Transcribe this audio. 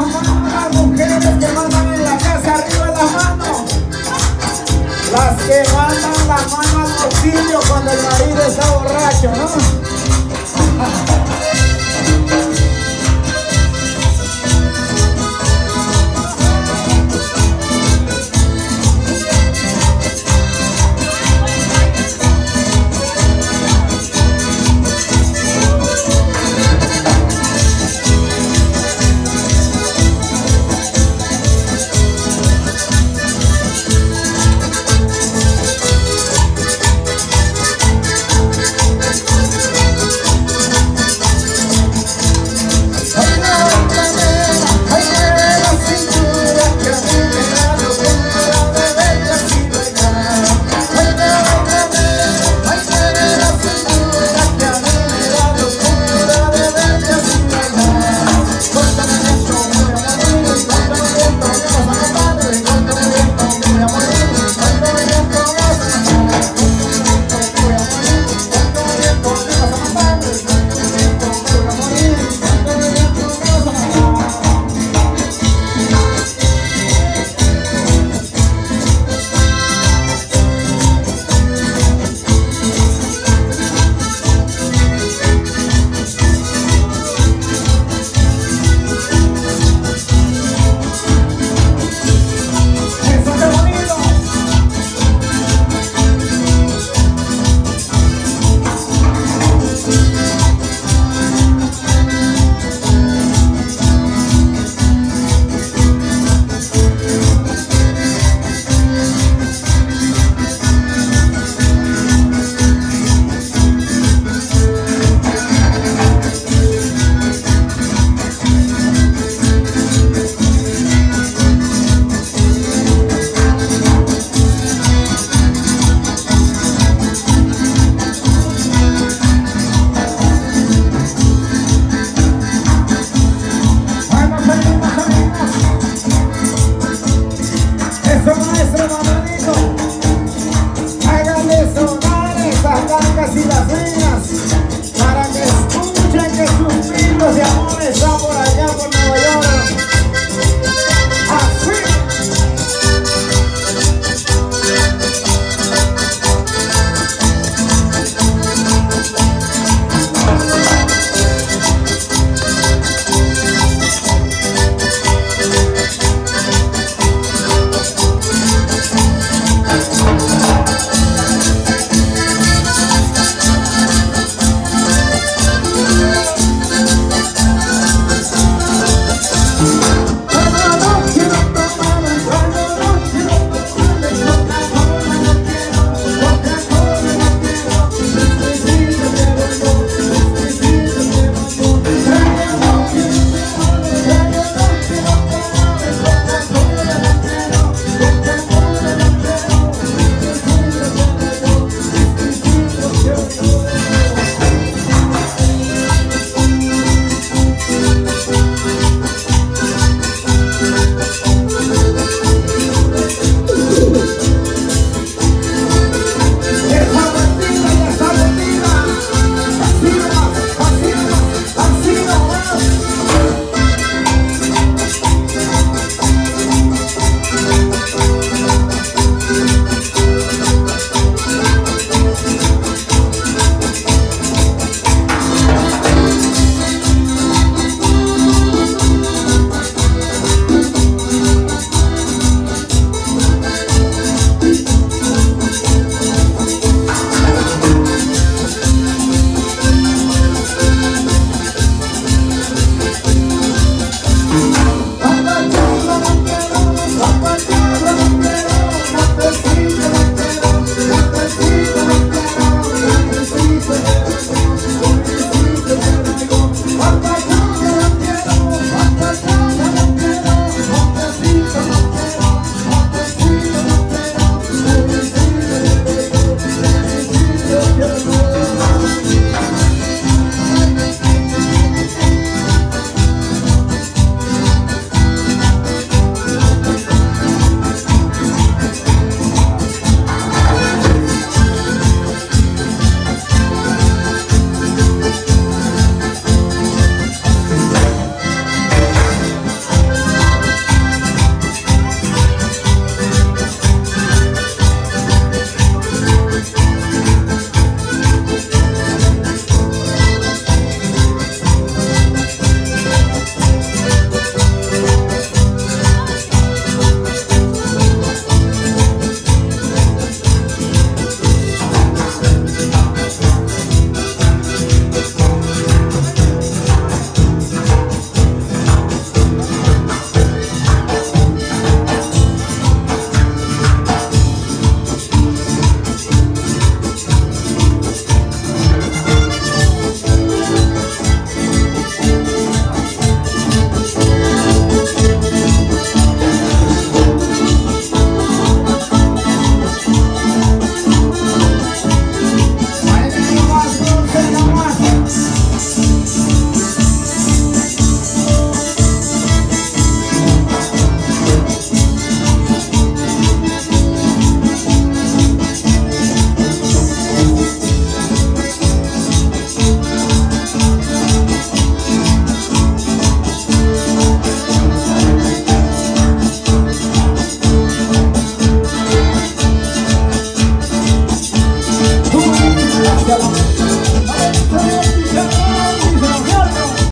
las mujeres que mandan en la casa, arriba las manos. Las que mandan las manos al auxilio cuando el marido está borracho, ¿no?